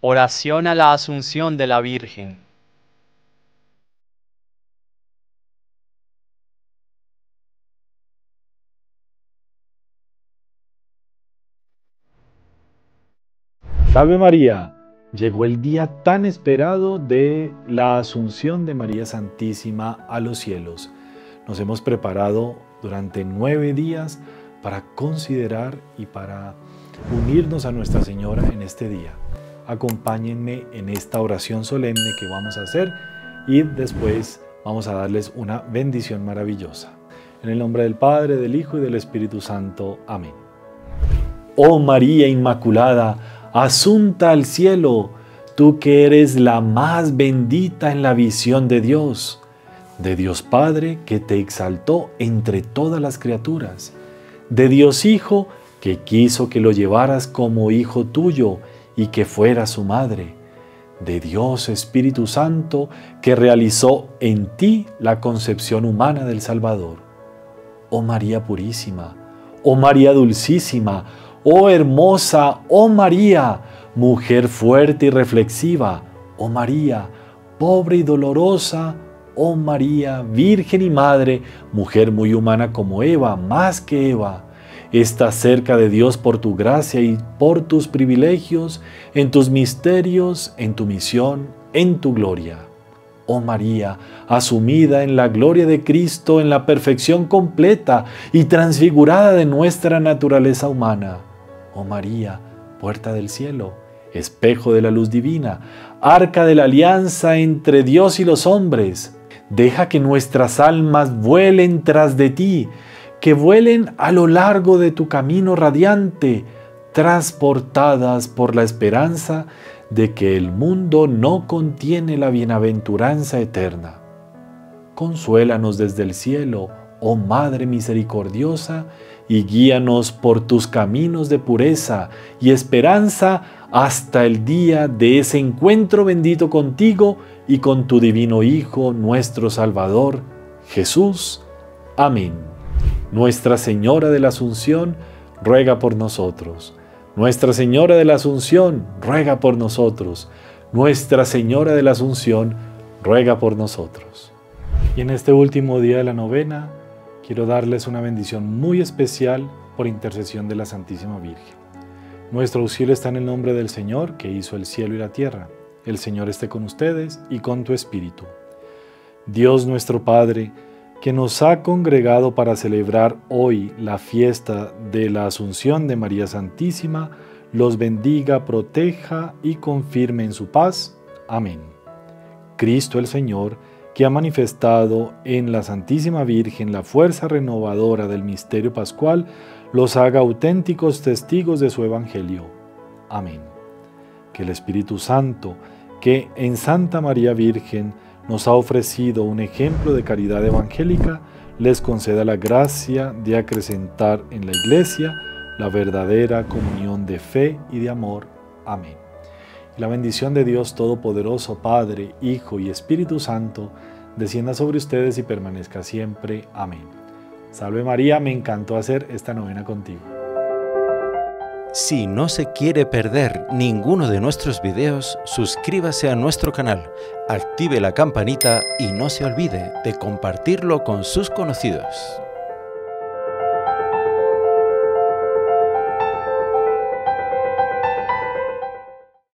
Oración a la Asunción de la Virgen. Salve María, llegó el día tan esperado de la Asunción de María Santísima a los cielos. Nos hemos preparado durante nueve días para considerar y para unirnos a Nuestra Señora en este día. Acompáñenme en esta oración solemne que vamos a hacer y después vamos a darles una bendición maravillosa. En el nombre del Padre, del Hijo y del Espíritu Santo. Amén. Oh María Inmaculada, asunta al cielo, tú que eres la más bendita en la visión de Dios, de Dios Padre que te exaltó entre todas las criaturas, de Dios Hijo que quiso que lo llevaras como hijo tuyo y que fuera su madre, de Dios Espíritu Santo que realizó en ti la concepción humana del Salvador. Oh María Purísima, oh María Dulcísima, oh hermosa, oh María, mujer fuerte y reflexiva, oh María, pobre y dolorosa, oh María, Virgen y Madre, mujer muy humana como Eva, más que Eva, Estás cerca de Dios por tu gracia y por tus privilegios, en tus misterios, en tu misión, en tu gloria. Oh María, asumida en la gloria de Cristo, en la perfección completa y transfigurada de nuestra naturaleza humana. Oh María, puerta del cielo, espejo de la luz divina, arca de la alianza entre Dios y los hombres. Deja que nuestras almas vuelen tras de ti, que vuelen a lo largo de tu camino radiante, transportadas por la esperanza de que el mundo no contiene la bienaventuranza eterna. Consuélanos desde el cielo, oh Madre misericordiosa, y guíanos por tus caminos de pureza y esperanza hasta el día de ese encuentro bendito contigo y con tu divino Hijo, nuestro Salvador, Jesús. Amén. Nuestra Señora de la Asunción, ruega por nosotros. Nuestra Señora de la Asunción, ruega por nosotros. Nuestra Señora de la Asunción, ruega por nosotros. Y en este último día de la novena, quiero darles una bendición muy especial por intercesión de la Santísima Virgen. Nuestro auxilio está en el nombre del Señor que hizo el cielo y la tierra. El Señor esté con ustedes y con tu espíritu. Dios nuestro Padre, que nos ha congregado para celebrar hoy la fiesta de la Asunción de María Santísima, los bendiga, proteja y confirme en su paz. Amén. Cristo el Señor, que ha manifestado en la Santísima Virgen la fuerza renovadora del misterio pascual, los haga auténticos testigos de su Evangelio. Amén. Que el Espíritu Santo, que en Santa María Virgen, nos ha ofrecido un ejemplo de caridad evangélica, les conceda la gracia de acrecentar en la Iglesia la verdadera comunión de fe y de amor. Amén. Y la bendición de Dios Todopoderoso, Padre, Hijo y Espíritu Santo, descienda sobre ustedes y permanezca siempre. Amén. Salve María, me encantó hacer esta novena contigo. Si no se quiere perder ninguno de nuestros videos, suscríbase a nuestro canal, active la campanita y no se olvide de compartirlo con sus conocidos.